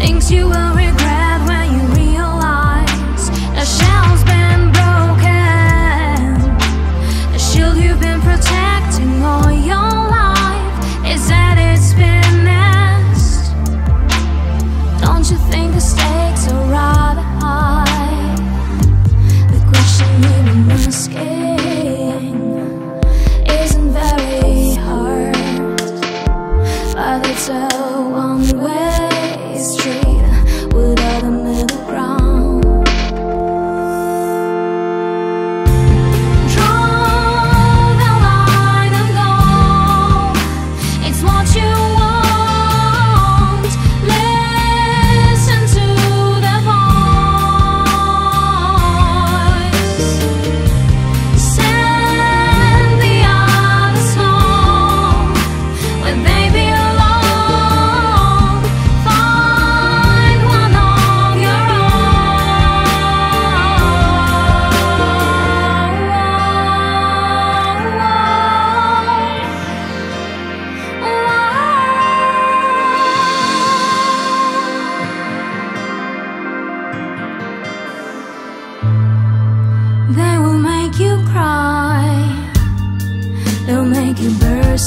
Things you will. They will make you cry. They'll make you burst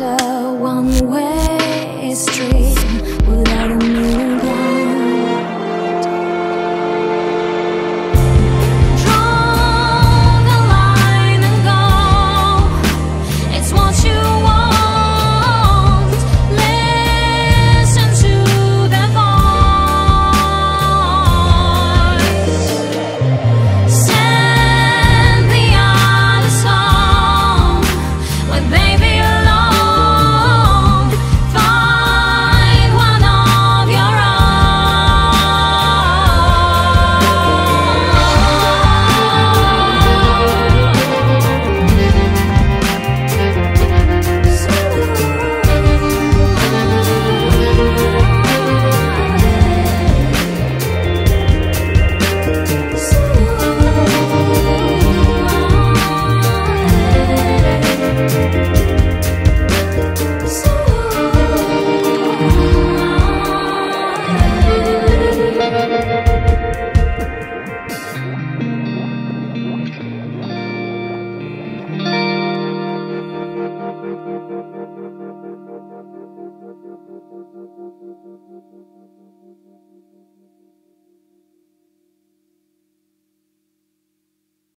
a one-way street without a mirror Thank you.